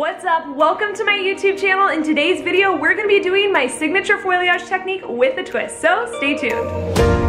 What's up? Welcome to my YouTube channel. In today's video, we're gonna be doing my signature foilayage technique with a twist, so stay tuned.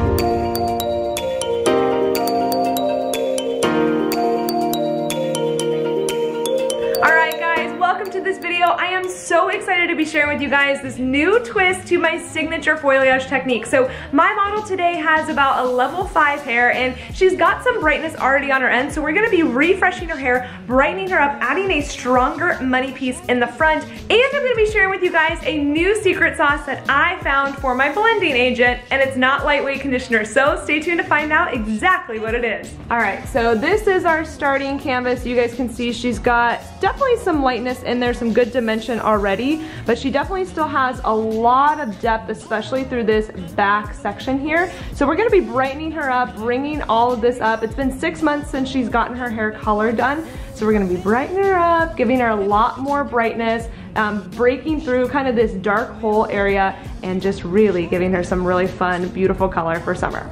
Excited to be sharing with you guys this new twist to my signature foilayage technique. So my model today has about a level 5 hair and she's got some brightness already on her end. So we're going to be refreshing her hair, brightening her up, adding a stronger money piece in the front. And I'm to be sharing with you guys a new secret sauce that I found for my blending agent and it's not lightweight conditioner. So stay tuned to find out exactly what it is. All right, so this is our starting canvas. You guys can see she's got definitely some lightness in there, some good dimension already, but she definitely still has a lot of depth, especially through this back section here. So we're gonna be brightening her up, bringing all of this up. It's been six months since she's gotten her hair color done. So we're gonna be brightening her up, giving her a lot more brightness, um, breaking through kind of this dark hole area and just really giving her some really fun, beautiful color for summer.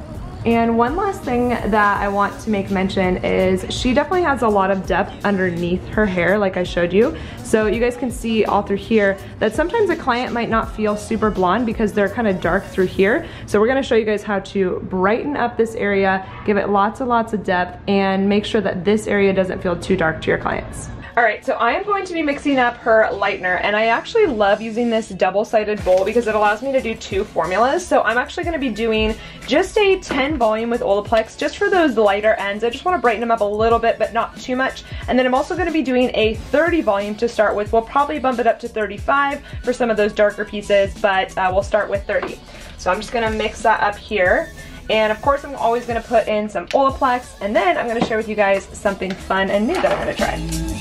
And one last thing that I want to make mention is she definitely has a lot of depth underneath her hair like I showed you. So you guys can see all through here that sometimes a client might not feel super blonde because they're kind of dark through here. So we're gonna show you guys how to brighten up this area, give it lots and lots of depth and make sure that this area doesn't feel too dark to your clients. All right, so I am going to be mixing up her lightener, and I actually love using this double-sided bowl because it allows me to do two formulas. So I'm actually gonna be doing just a 10 volume with Olaplex, just for those lighter ends. I just wanna brighten them up a little bit, but not too much. And then I'm also gonna be doing a 30 volume to start with. We'll probably bump it up to 35 for some of those darker pieces, but uh, we'll start with 30. So I'm just gonna mix that up here. And of course, I'm always gonna put in some Olaplex, and then I'm gonna share with you guys something fun and new that I'm gonna try.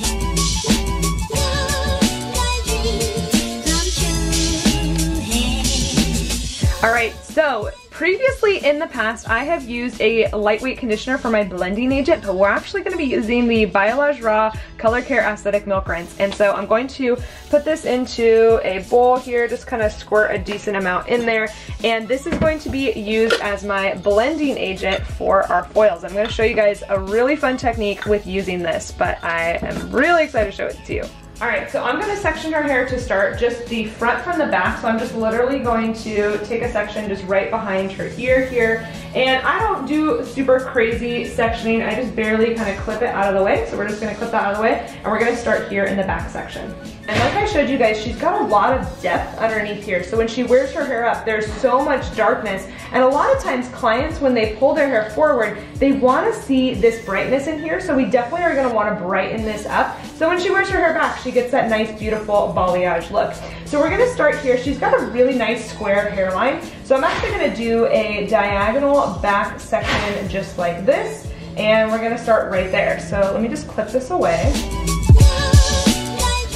All right, so previously in the past, I have used a lightweight conditioner for my blending agent, but we're actually gonna be using the Biolage Raw Color Care Acidic Milk Rinse. And so I'm going to put this into a bowl here, just kind of squirt a decent amount in there. And this is going to be used as my blending agent for our foils. I'm gonna show you guys a really fun technique with using this, but I am really excited to show it to you. All right, so I'm gonna section her hair to start, just the front from the back. So I'm just literally going to take a section just right behind her ear here. And I don't do super crazy sectioning. I just barely kind of clip it out of the way. So we're just gonna clip that out of the way. And we're gonna start here in the back section. And like I showed you guys, she's got a lot of depth underneath here. So when she wears her hair up, there's so much darkness. And a lot of times clients, when they pull their hair forward, they wanna see this brightness in here. So we definitely are gonna wanna brighten this up. So when she wears her hair back, she gets that nice, beautiful balayage look. So we're gonna start here. She's got a really nice square hairline. So I'm actually gonna do a diagonal back section just like this. And we're gonna start right there. So let me just clip this away.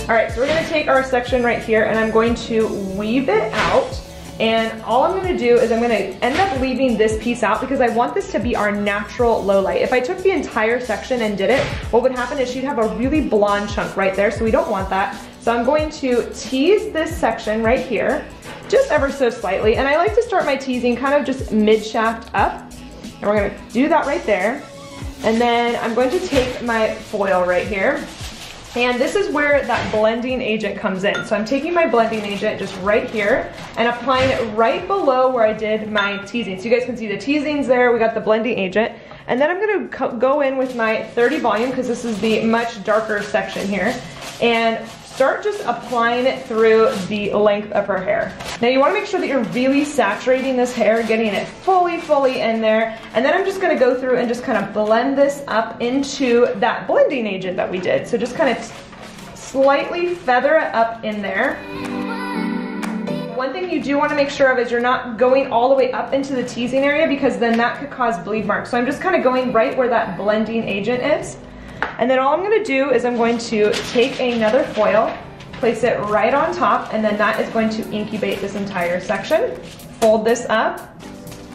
All right, so we're gonna take our section right here and I'm going to weave it out. And all I'm gonna do is I'm gonna end up leaving this piece out because I want this to be our natural low light. If I took the entire section and did it, what would happen is she'd have a really blonde chunk right there, so we don't want that. So I'm going to tease this section right here, just ever so slightly. And I like to start my teasing kind of just mid shaft up. And we're gonna do that right there. And then I'm going to take my foil right here and this is where that blending agent comes in. So I'm taking my blending agent just right here and applying it right below where I did my teasing. So you guys can see the teasings there, we got the blending agent. And then I'm gonna go in with my 30 volume because this is the much darker section here. And start just applying it through the length of her hair. Now you wanna make sure that you're really saturating this hair, getting it fully, fully in there. And then I'm just gonna go through and just kind of blend this up into that blending agent that we did. So just kind of slightly feather it up in there. One thing you do wanna make sure of is you're not going all the way up into the teasing area because then that could cause bleed marks. So I'm just kind of going right where that blending agent is. And then all I'm gonna do is I'm going to take another foil, place it right on top, and then that is going to incubate this entire section. Fold this up,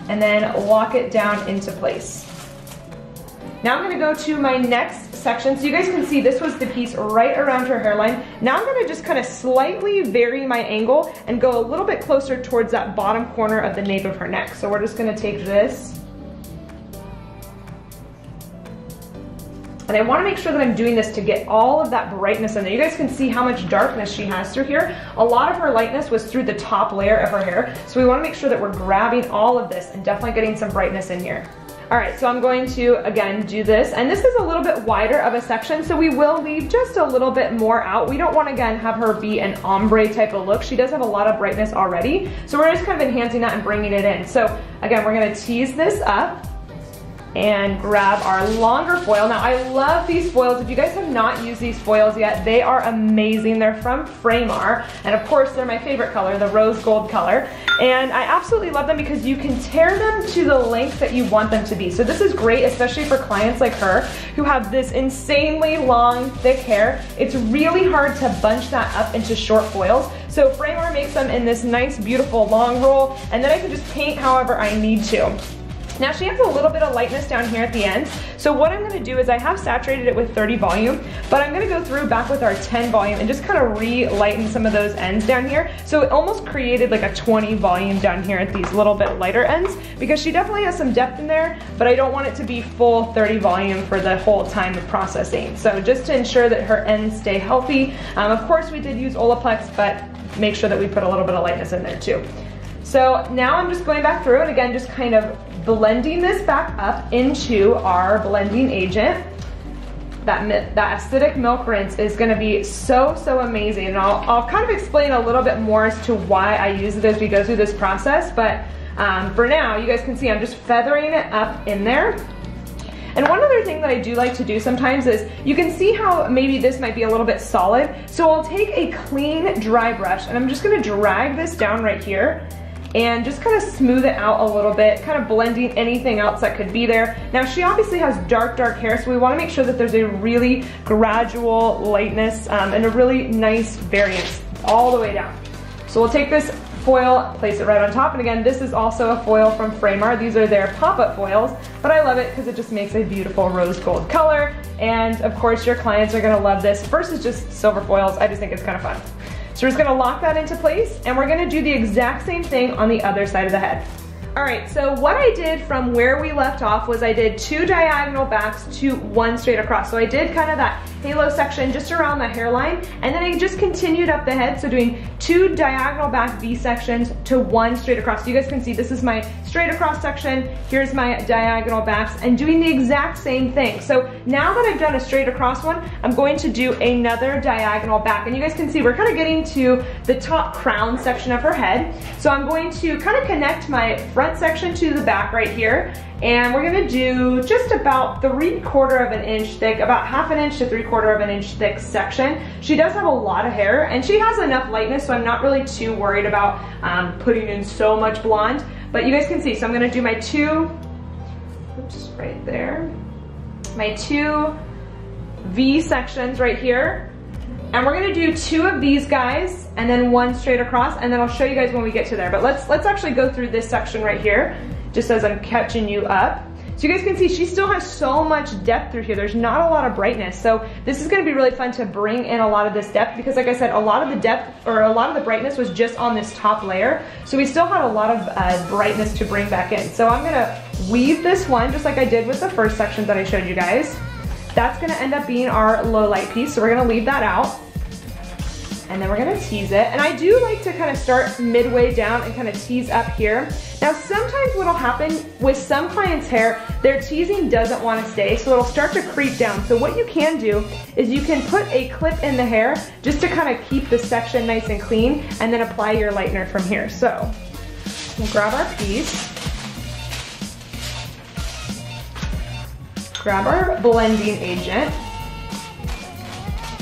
and then lock it down into place. Now I'm gonna go to my next section. So you guys can see this was the piece right around her hairline. Now I'm gonna just kind of slightly vary my angle and go a little bit closer towards that bottom corner of the nape of her neck. So we're just gonna take this And I wanna make sure that I'm doing this to get all of that brightness in there. You guys can see how much darkness she has through here. A lot of her lightness was through the top layer of her hair. So we wanna make sure that we're grabbing all of this and definitely getting some brightness in here. All right, so I'm going to, again, do this. And this is a little bit wider of a section, so we will leave just a little bit more out. We don't want, again, have her be an ombre type of look. She does have a lot of brightness already, so we're just kind of enhancing that and bringing it in. So again, we're gonna tease this up and grab our longer foil. Now I love these foils. If you guys have not used these foils yet, they are amazing. They're from Framar, and of course they're my favorite color, the rose gold color. And I absolutely love them because you can tear them to the length that you want them to be. So this is great, especially for clients like her who have this insanely long, thick hair. It's really hard to bunch that up into short foils. So Framar makes them in this nice, beautiful long roll, and then I can just paint however I need to. Now she has a little bit of lightness down here at the end. So what I'm gonna do is I have saturated it with 30 volume, but I'm gonna go through back with our 10 volume and just kind of re-lighten some of those ends down here. So it almost created like a 20 volume down here at these little bit lighter ends because she definitely has some depth in there, but I don't want it to be full 30 volume for the whole time of processing. So just to ensure that her ends stay healthy. Um, of course we did use Olaplex, but make sure that we put a little bit of lightness in there too. So now I'm just going back through and again, just kind of blending this back up into our blending agent. That, that acidic milk rinse is gonna be so, so amazing. And I'll, I'll kind of explain a little bit more as to why I use it as we go through this process. But um, for now, you guys can see I'm just feathering it up in there. And one other thing that I do like to do sometimes is, you can see how maybe this might be a little bit solid. So I'll take a clean dry brush and I'm just gonna drag this down right here and just kind of smooth it out a little bit, kind of blending anything else that could be there. Now she obviously has dark, dark hair, so we wanna make sure that there's a really gradual lightness um, and a really nice variance all the way down. So we'll take this foil, place it right on top, and again, this is also a foil from Framar. These are their pop-up foils, but I love it because it just makes a beautiful rose gold color, and of course your clients are gonna love this versus just silver foils. I just think it's kind of fun. So we're just gonna lock that into place and we're gonna do the exact same thing on the other side of the head. All right, so what I did from where we left off was I did two diagonal backs to one straight across. So I did kind of that halo section just around the hairline, and then I just continued up the head, so doing two diagonal back V sections to one straight across. So you guys can see this is my straight across section, here's my diagonal backs, and doing the exact same thing. So now that I've done a straight across one, I'm going to do another diagonal back. And you guys can see we're kind of getting to the top crown section of her head. So I'm going to kind of connect my front section to the back right here, and we're gonna do just about three quarter of an inch thick, about half an inch to three quarter of an inch thick section. She does have a lot of hair and she has enough lightness so I'm not really too worried about um, putting in so much blonde. But you guys can see, so I'm gonna do my two, oops, right there. My two V sections right here. And we're gonna do two of these guys and then one straight across and then I'll show you guys when we get to there. But let's, let's actually go through this section right here just as I'm catching you up. So you guys can see she still has so much depth through here. There's not a lot of brightness. So this is gonna be really fun to bring in a lot of this depth because like I said, a lot of the depth or a lot of the brightness was just on this top layer. So we still had a lot of uh, brightness to bring back in. So I'm gonna weave this one just like I did with the first section that I showed you guys. That's gonna end up being our low light piece. So we're gonna leave that out and then we're gonna tease it. And I do like to kind of start midway down and kind of tease up here. Now sometimes what'll happen with some clients' hair, their teasing doesn't wanna stay, so it'll start to creep down. So what you can do is you can put a clip in the hair just to kind of keep the section nice and clean and then apply your lightener from here. So we'll grab our piece. Grab our blending agent.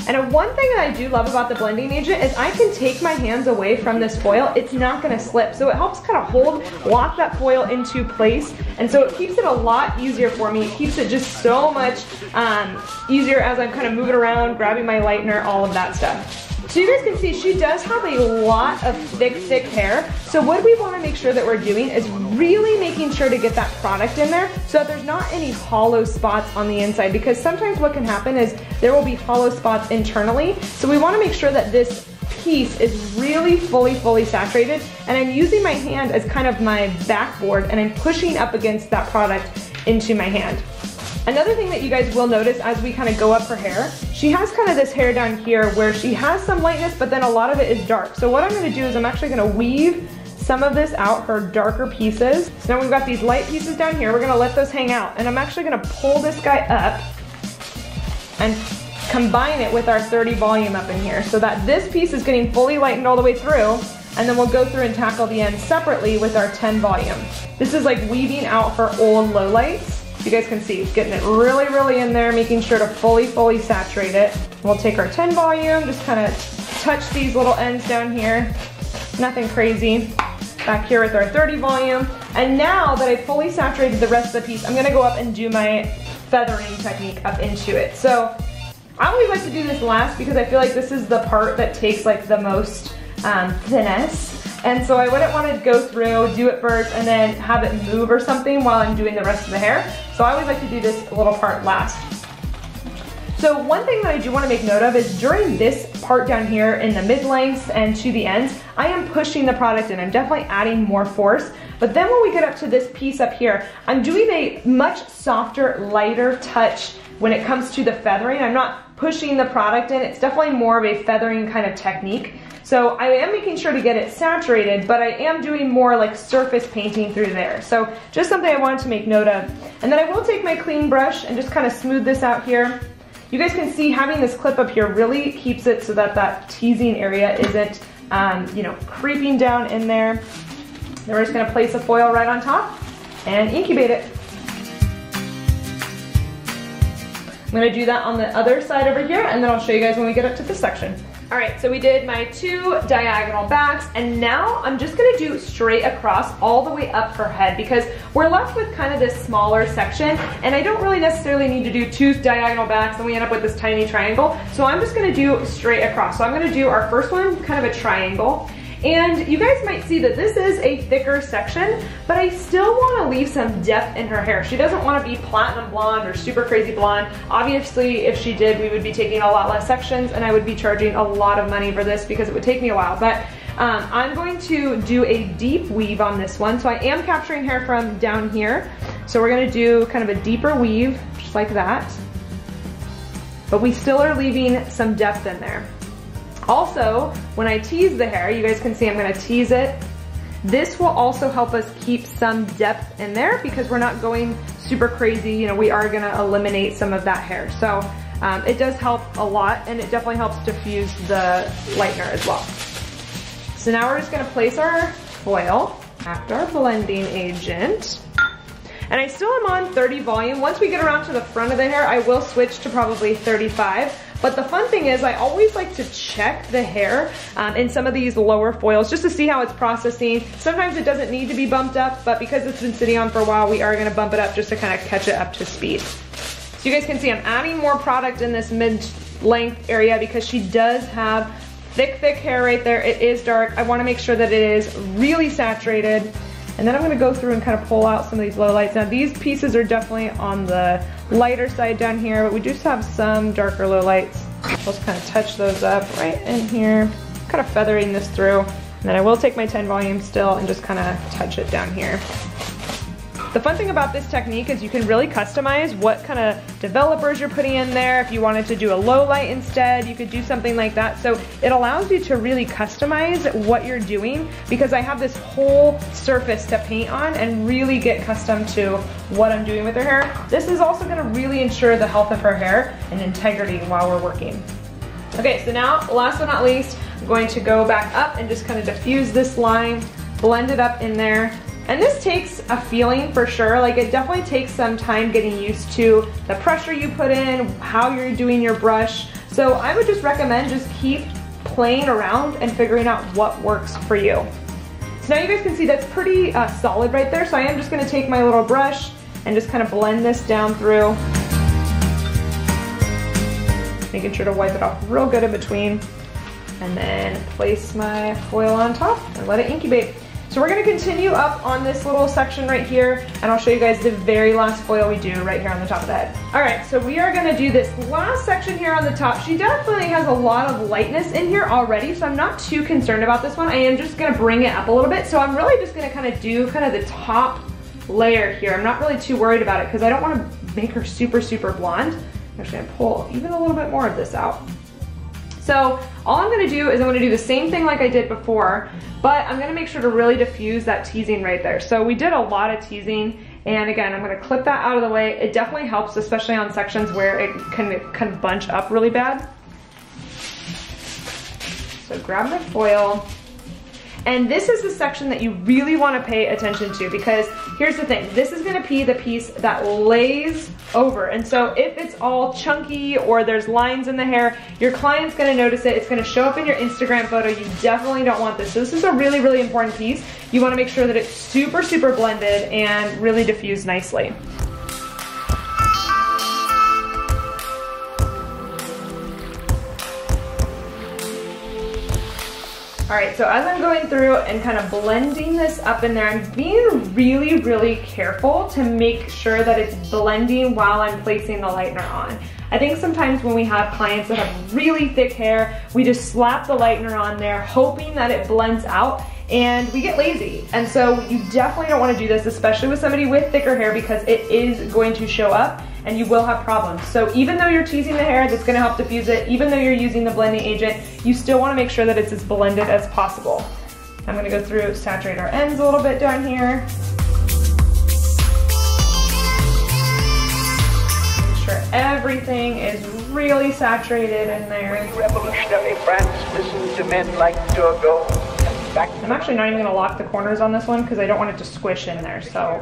And one thing that I do love about the blending agent is I can take my hands away from this foil. It's not gonna slip. So it helps kind of hold, lock that foil into place. And so it keeps it a lot easier for me. It keeps it just so much um, easier as I'm kind of moving around, grabbing my lightener, all of that stuff. So you guys can see she does have a lot of thick, thick hair. So what we wanna make sure that we're doing is really making sure to get that product in there so that there's not any hollow spots on the inside because sometimes what can happen is there will be hollow spots internally. So we wanna make sure that this piece is really fully, fully saturated and I'm using my hand as kind of my backboard and I'm pushing up against that product into my hand. Another thing that you guys will notice as we kind of go up her hair, she has kind of this hair down here where she has some lightness, but then a lot of it is dark. So what I'm gonna do is I'm actually gonna weave some of this out, her darker pieces. So now we've got these light pieces down here. We're gonna let those hang out. And I'm actually gonna pull this guy up and combine it with our 30 volume up in here so that this piece is getting fully lightened all the way through and then we'll go through and tackle the ends separately with our 10 volume. This is like weaving out her old lowlights. You guys can see, getting it really, really in there, making sure to fully, fully saturate it. We'll take our 10 volume, just kind of touch these little ends down here. Nothing crazy back here with our 30 volume. And now that I've fully saturated the rest of the piece, I'm gonna go up and do my feathering technique up into it. So I always like to do this last because I feel like this is the part that takes like the most um, finesse. And so I wouldn't want to go through, do it first, and then have it move or something while I'm doing the rest of the hair. So I always like to do this little part last. So one thing that I do wanna make note of is during this part down here in the mid lengths and to the ends, I am pushing the product in. I'm definitely adding more force. But then when we get up to this piece up here, I'm doing a much softer, lighter touch when it comes to the feathering. I'm not pushing the product in. It's definitely more of a feathering kind of technique. So I am making sure to get it saturated, but I am doing more like surface painting through there. So just something I wanted to make note of. And then I will take my clean brush and just kind of smooth this out here. You guys can see having this clip up here really keeps it so that that teasing area isn't, um, you know, creeping down in there. Then we're just gonna place a foil right on top and incubate it. I'm gonna do that on the other side over here and then I'll show you guys when we get up to this section. All right, so we did my two diagonal backs and now I'm just gonna do straight across all the way up her head because we're left with kind of this smaller section and I don't really necessarily need to do two diagonal backs and we end up with this tiny triangle. So I'm just gonna do straight across. So I'm gonna do our first one, kind of a triangle. And you guys might see that this is a thicker section, but I still wanna leave some depth in her hair. She doesn't wanna be platinum blonde or super crazy blonde. Obviously, if she did, we would be taking a lot less sections and I would be charging a lot of money for this because it would take me a while. But um, I'm going to do a deep weave on this one. So I am capturing hair from down here. So we're gonna do kind of a deeper weave, just like that. But we still are leaving some depth in there. Also, when I tease the hair, you guys can see I'm gonna tease it. This will also help us keep some depth in there because we're not going super crazy. You know, we are gonna eliminate some of that hair. So um, it does help a lot and it definitely helps diffuse the lightener as well. So now we're just gonna place our foil after our blending agent. And I still am on 30 volume. Once we get around to the front of the hair, I will switch to probably 35. But the fun thing is I always like to check the hair um, in some of these lower foils just to see how it's processing. Sometimes it doesn't need to be bumped up, but because it's been sitting on for a while, we are gonna bump it up just to kind of catch it up to speed. So you guys can see I'm adding more product in this mid-length area because she does have thick, thick hair right there. It is dark. I wanna make sure that it is really saturated. And then I'm gonna go through and kind of pull out some of these low lights. Now these pieces are definitely on the lighter side down here, but we do have some darker low lights. Let's kind of touch those up right in here, kind of feathering this through. And then I will take my 10 volume still and just kind of touch it down here. The fun thing about this technique is you can really customize what kind of developers you're putting in there. If you wanted to do a low light instead, you could do something like that. So it allows you to really customize what you're doing because I have this whole surface to paint on and really get accustomed to what I'm doing with her hair. This is also gonna really ensure the health of her hair and integrity while we're working. Okay, so now, last but not least, I'm going to go back up and just kind of diffuse this line, blend it up in there, and this takes a feeling for sure. Like it definitely takes some time getting used to the pressure you put in, how you're doing your brush. So I would just recommend just keep playing around and figuring out what works for you. So now you guys can see that's pretty uh, solid right there. So I am just gonna take my little brush and just kind of blend this down through. Making sure to wipe it off real good in between. And then place my foil on top and let it incubate. So we're gonna continue up on this little section right here and I'll show you guys the very last foil we do right here on the top of the head. All right, so we are gonna do this last section here on the top. She definitely has a lot of lightness in here already, so I'm not too concerned about this one. I am just gonna bring it up a little bit. So I'm really just gonna kind of do kind of the top layer here. I'm not really too worried about it because I don't wanna make her super, super blonde. I'm just gonna pull even a little bit more of this out. So all I'm gonna do is I'm gonna do the same thing like I did before, but I'm gonna make sure to really diffuse that teasing right there. So we did a lot of teasing and again, I'm gonna clip that out of the way. It definitely helps, especially on sections where it can, can bunch up really bad. So grab the foil, and this is the section that you really wanna pay attention to because here's the thing, this is gonna be the piece that lays over. And so if it's all chunky or there's lines in the hair, your client's gonna notice it. It's gonna show up in your Instagram photo. You definitely don't want this. So this is a really, really important piece. You wanna make sure that it's super, super blended and really diffused nicely. All right, so as I'm going through and kind of blending this up in there, I'm being really, really careful to make sure that it's blending while I'm placing the lightener on. I think sometimes when we have clients that have really thick hair, we just slap the lightener on there hoping that it blends out and we get lazy. And so you definitely don't wanna do this, especially with somebody with thicker hair because it is going to show up and you will have problems. So even though you're teasing the hair, that's gonna help diffuse it, even though you're using the blending agent, you still wanna make sure that it's as blended as possible. I'm gonna go through, saturate our ends a little bit down here. Make sure everything is really saturated in there. Revolutionary France listened to men like Turgot. I'm actually not even gonna lock the corners on this one because I don't want it to squish in there, so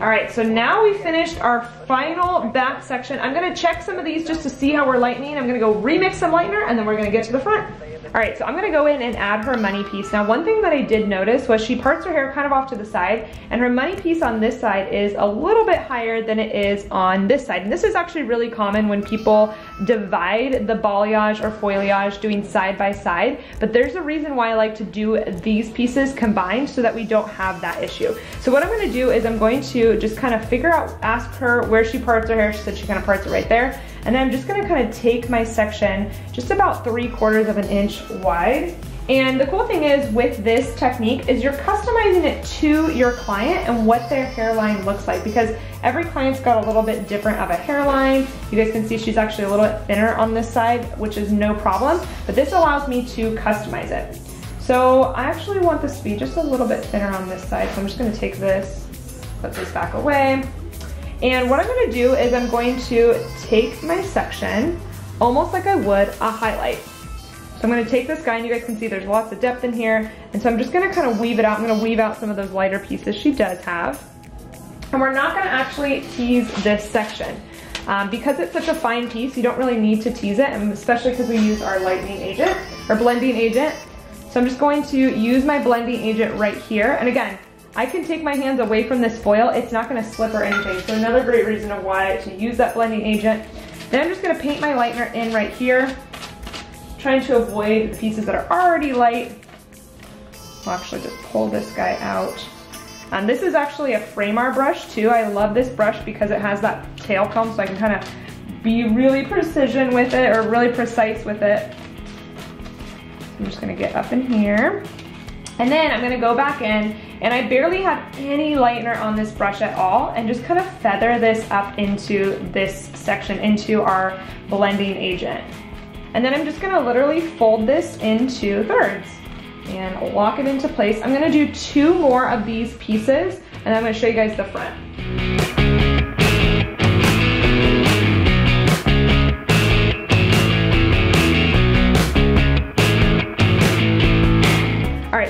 all right, so now we finished our final back section. I'm gonna check some of these just to see how we're lightening. I'm gonna go remix some lightener and then we're gonna get to the front. All right, so I'm gonna go in and add her money piece. Now, one thing that I did notice was she parts her hair kind of off to the side and her money piece on this side is a little bit higher than it is on this side. And this is actually really common when people divide the balayage or foilayage doing side by side, but there's a reason why I like to do these pieces combined so that we don't have that issue. So what I'm gonna do is I'm going to just kind of figure out, ask her where she parts her hair. She said she kind of parts it right there. And then I'm just gonna kind of take my section just about three quarters of an inch wide. And the cool thing is with this technique is you're customizing it to your client and what their hairline looks like because every client's got a little bit different of a hairline. You guys can see she's actually a little bit thinner on this side, which is no problem, but this allows me to customize it. So I actually want this to be just a little bit thinner on this side, so I'm just gonna take this, put this back away, and what I'm gonna do is I'm going to take my section, almost like I would a highlight. So I'm gonna take this guy and you guys can see there's lots of depth in here. And so I'm just gonna kind of weave it out. I'm gonna weave out some of those lighter pieces she does have. And we're not gonna actually tease this section. Um, because it's such a fine piece, you don't really need to tease it, and especially because we use our lightening agent, or blending agent. So I'm just going to use my blending agent right here. And again, I can take my hands away from this foil. It's not gonna slip or anything. So another great reason of why to use that blending agent. Then I'm just gonna paint my lightener in right here, trying to avoid the pieces that are already light. I'll actually just pull this guy out. Um, this is actually a Framar brush too. I love this brush because it has that tail comb so I can kind of be really precision with it or really precise with it. I'm just gonna get up in here. And then I'm gonna go back in and I barely have any lightener on this brush at all and just kind of feather this up into this section, into our blending agent. And then I'm just gonna literally fold this into thirds and lock it into place. I'm gonna do two more of these pieces and I'm gonna show you guys the front.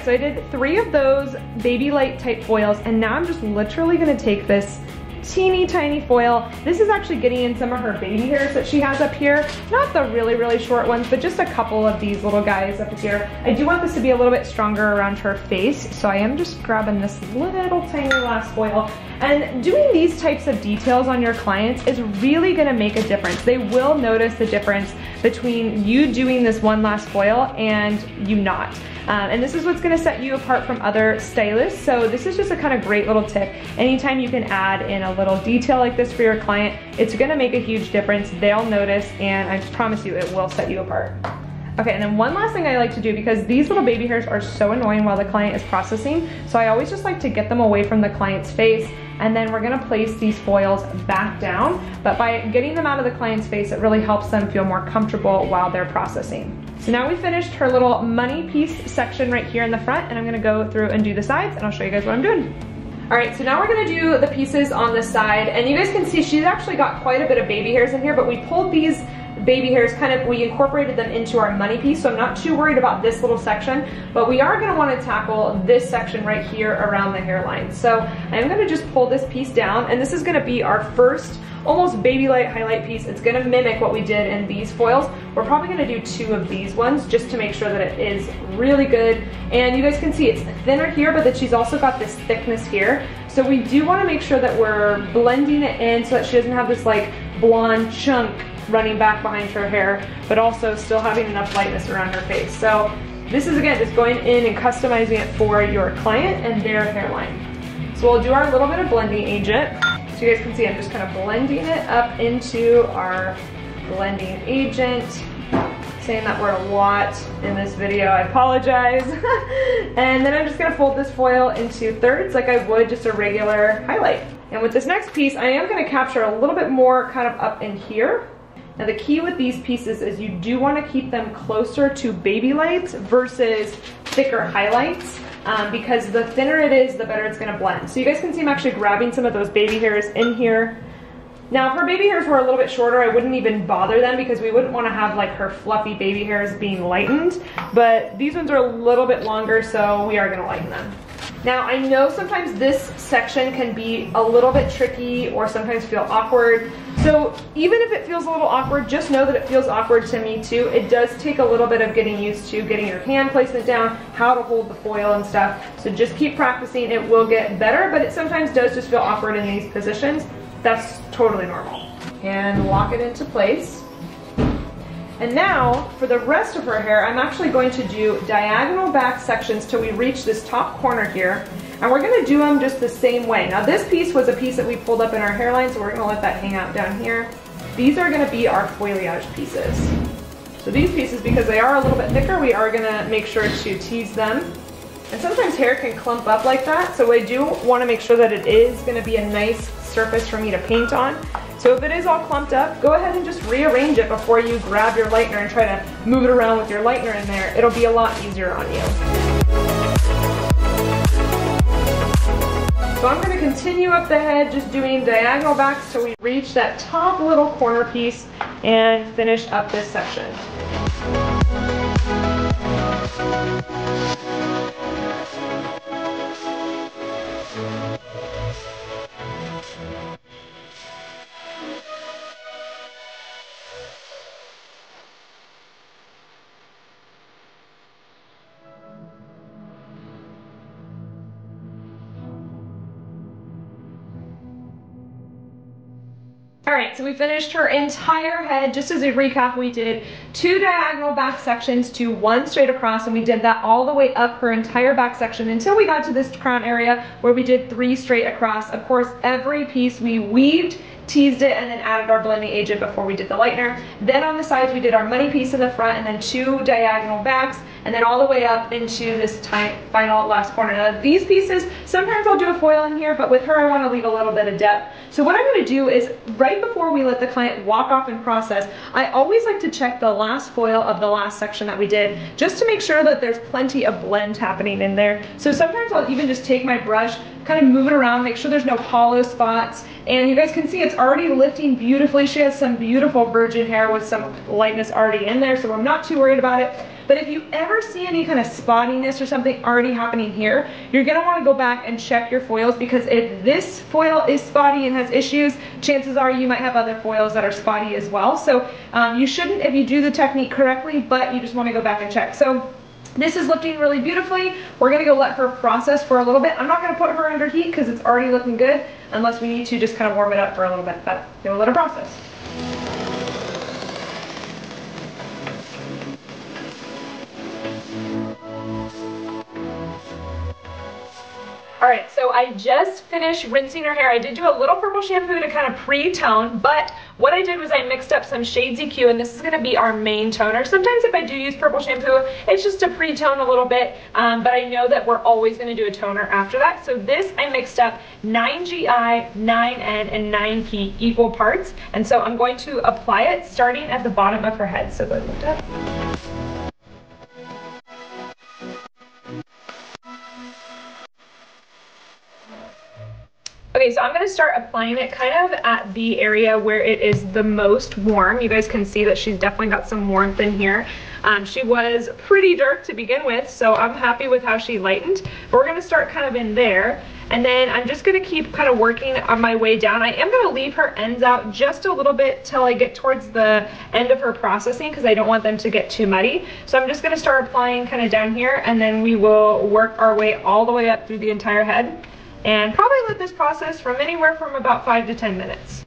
Right, so I did three of those baby light type foils and now I'm just literally gonna take this teeny tiny foil. This is actually getting in some of her baby hairs that she has up here. Not the really, really short ones, but just a couple of these little guys up here. I do want this to be a little bit stronger around her face, so I am just grabbing this little tiny last foil. And doing these types of details on your clients is really gonna make a difference. They will notice the difference between you doing this one last foil and you not. Um, and this is what's gonna set you apart from other stylists. So this is just a kind of great little tip. Anytime you can add in a little detail like this for your client, it's gonna make a huge difference. They'll notice and I promise you it will set you apart. Okay, and then one last thing I like to do because these little baby hairs are so annoying while the client is processing, so I always just like to get them away from the client's face and then we're gonna place these foils back down. But by getting them out of the client's face, it really helps them feel more comfortable while they're processing. So now we finished her little money piece section right here in the front and I'm gonna go through and do the sides and I'll show you guys what I'm doing. All right, so now we're gonna do the pieces on the side and you guys can see she's actually got quite a bit of baby hairs in here, but we pulled these baby hairs kind of, we incorporated them into our money piece, so I'm not too worried about this little section, but we are gonna wanna tackle this section right here around the hairline. So I'm gonna just pull this piece down, and this is gonna be our first almost baby light highlight piece. It's gonna mimic what we did in these foils. We're probably gonna do two of these ones just to make sure that it is really good. And you guys can see it's thinner here, but that she's also got this thickness here. So we do wanna make sure that we're blending it in so that she doesn't have this like blonde chunk running back behind her hair, but also still having enough lightness around her face. So this is again, just going in and customizing it for your client and their hairline. So we'll do our little bit of blending agent. So you guys can see I'm just kind of blending it up into our blending agent. Saying that word a lot in this video, I apologize. and then I'm just gonna fold this foil into thirds like I would just a regular highlight. And with this next piece, I am gonna capture a little bit more kind of up in here now the key with these pieces is you do wanna keep them closer to baby lights versus thicker highlights um, because the thinner it is, the better it's gonna blend. So you guys can see I'm actually grabbing some of those baby hairs in here. Now if her baby hairs were a little bit shorter, I wouldn't even bother them because we wouldn't wanna have like her fluffy baby hairs being lightened, but these ones are a little bit longer, so we are gonna lighten them. Now I know sometimes this section can be a little bit tricky or sometimes feel awkward. So even if it feels a little awkward, just know that it feels awkward to me too. It does take a little bit of getting used to getting your hand placement down, how to hold the foil and stuff. So just keep practicing, it will get better, but it sometimes does just feel awkward in these positions. That's totally normal. And lock it into place. And now, for the rest of her hair, I'm actually going to do diagonal back sections till we reach this top corner here. And we're gonna do them just the same way. Now this piece was a piece that we pulled up in our hairline, so we're gonna let that hang out down here. These are gonna be our foilayage pieces. So these pieces, because they are a little bit thicker, we are gonna make sure to tease them. And sometimes hair can clump up like that, so I do wanna make sure that it is gonna be a nice surface for me to paint on. So if it is all clumped up, go ahead and just rearrange it before you grab your lightener and try to move it around with your lightener in there. It'll be a lot easier on you. So I'm gonna continue up the head, just doing diagonal backs till we reach that top little corner piece and finish up this section. All right, so we finished her entire head. Just as a recap, we did two diagonal back sections to one straight across, and we did that all the way up her entire back section until we got to this crown area where we did three straight across. Of course, every piece we weaved teased it, and then added our blending agent before we did the lightener. Then on the sides, we did our money piece in the front, and then two diagonal backs, and then all the way up into this final last corner. Now these pieces, sometimes I'll do a foil in here, but with her, I wanna leave a little bit of depth. So what I'm gonna do is, right before we let the client walk off and process, I always like to check the last foil of the last section that we did, just to make sure that there's plenty of blend happening in there. So sometimes I'll even just take my brush, kind of move it around, make sure there's no hollow spots, and you guys can see it's already lifting beautifully. She has some beautiful virgin hair with some lightness already in there, so I'm not too worried about it. But if you ever see any kind of spottiness or something already happening here, you're gonna wanna go back and check your foils because if this foil is spotty and has issues, chances are you might have other foils that are spotty as well. So um, you shouldn't if you do the technique correctly, but you just wanna go back and check. So this is looking really beautifully. We're gonna go let her process for a little bit. I'm not gonna put her under heat because it's already looking good unless we need to just kind of warm it up for a little bit, but we'll let her process. All right, so I just finished rinsing her hair. I did do a little purple shampoo to kind of pre-tone, but what I did was I mixed up some Shades EQ, and this is gonna be our main toner. Sometimes if I do use purple shampoo, it's just to pre-tone a little bit, um, but I know that we're always gonna do a toner after that. So this, I mixed up 9GI, 9N, and 9P equal parts. And so I'm going to apply it starting at the bottom of her head. So go ahead and lift up. Okay, so I'm gonna start applying it kind of at the area where it is the most warm. You guys can see that she's definitely got some warmth in here. Um, she was pretty dark to begin with, so I'm happy with how she lightened. But we're gonna start kind of in there. And then I'm just gonna keep kind of working on my way down. I am gonna leave her ends out just a little bit till I get towards the end of her processing because I don't want them to get too muddy. So I'm just gonna start applying kind of down here and then we will work our way all the way up through the entire head and probably let this process from anywhere from about 5 to 10 minutes.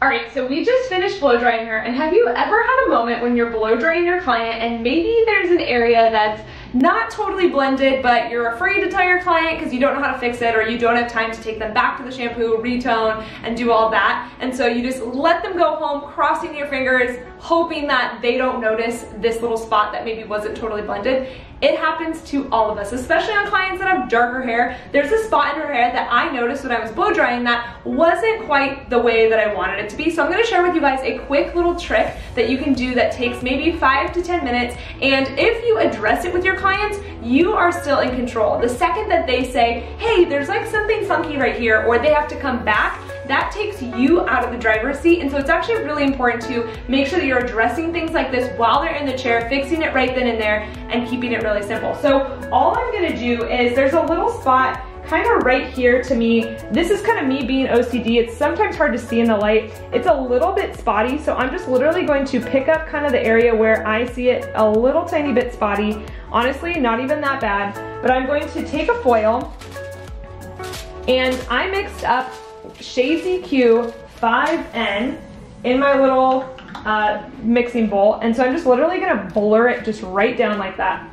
All right, so we just finished blow drying her, and have you ever had a moment when you're blow drying your client and maybe there's an area that's not totally blended, but you're afraid to tell your client because you don't know how to fix it or you don't have time to take them back to the shampoo, retone, and do all that. And so you just let them go home, crossing your fingers, hoping that they don't notice this little spot that maybe wasn't totally blended. It happens to all of us, especially on clients that have darker hair. There's a spot in her hair that I noticed when I was blow drying that wasn't quite the way that I wanted it to be. So I'm gonna share with you guys a quick little trick that you can do that takes maybe five to 10 minutes. And if you address it with your clients, you are still in control. The second that they say, hey, there's like something funky right here, or they have to come back, that takes you out of the driver's seat. And so it's actually really important to make sure that you're addressing things like this while they're in the chair, fixing it right then and there, and keeping it really simple. So all I'm gonna do is there's a little spot kind of right here to me. This is kind of me being OCD. It's sometimes hard to see in the light. It's a little bit spotty, so I'm just literally going to pick up kind of the area where I see it a little tiny bit spotty. Honestly, not even that bad, but I'm going to take a foil and I mixed up Shades EQ 5N in my little uh, mixing bowl. And so I'm just literally gonna blur it just right down like that.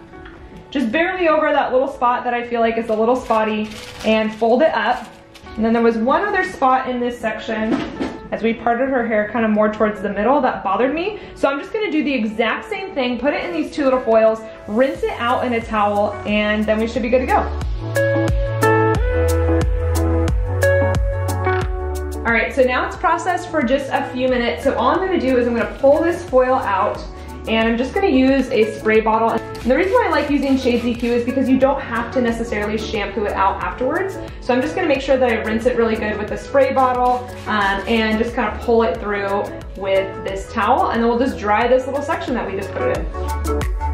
Just barely over that little spot that I feel like is a little spotty and fold it up. And then there was one other spot in this section as we parted her hair kind of more towards the middle that bothered me. So I'm just gonna do the exact same thing, put it in these two little foils, rinse it out in a towel, and then we should be good to go. All right, so now it's processed for just a few minutes. So all I'm gonna do is I'm gonna pull this foil out and I'm just gonna use a spray bottle. And the reason why I like using Shades EQ is because you don't have to necessarily shampoo it out afterwards. So I'm just gonna make sure that I rinse it really good with a spray bottle um, and just kind of pull it through with this towel and then we'll just dry this little section that we just put it in.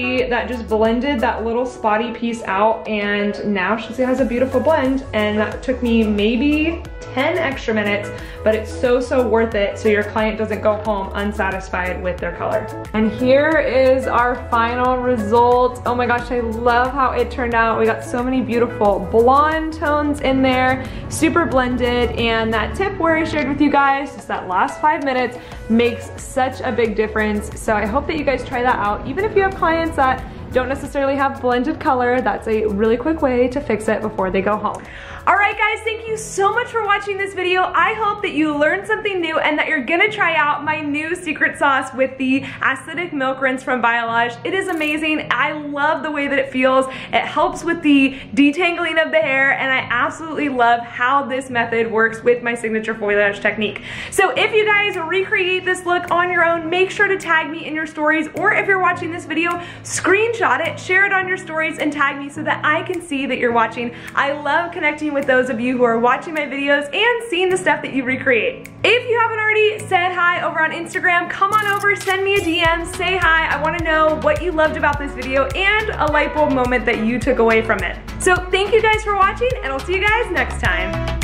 That just blended that little spotty piece out and now she has a beautiful blend and that took me maybe 10 extra minutes, but it's so, so worth it so your client doesn't go home unsatisfied with their color. And here is our final result. Oh my gosh, I love how it turned out. We got so many beautiful blonde tones in there, super blended, and that tip where I shared with you guys, just that last five minutes, makes such a big difference. So I hope that you guys try that out, even if you have clients that don't necessarily have blended color, that's a really quick way to fix it before they go home. All right guys, thank you so much for watching this video. I hope that you learned something new and that you're gonna try out my new secret sauce with the acidic milk rinse from Biolage. It is amazing. I love the way that it feels. It helps with the detangling of the hair and I absolutely love how this method works with my signature foilayage technique. So if you guys recreate this look on your own, make sure to tag me in your stories or if you're watching this video, screenshot it, share it on your stories and tag me so that I can see that you're watching. I love connecting with those of you who are watching my videos and seeing the stuff that you recreate. If you haven't already said hi over on Instagram, come on over, send me a DM, say hi. I wanna know what you loved about this video and a light bulb moment that you took away from it. So thank you guys for watching and I'll see you guys next time.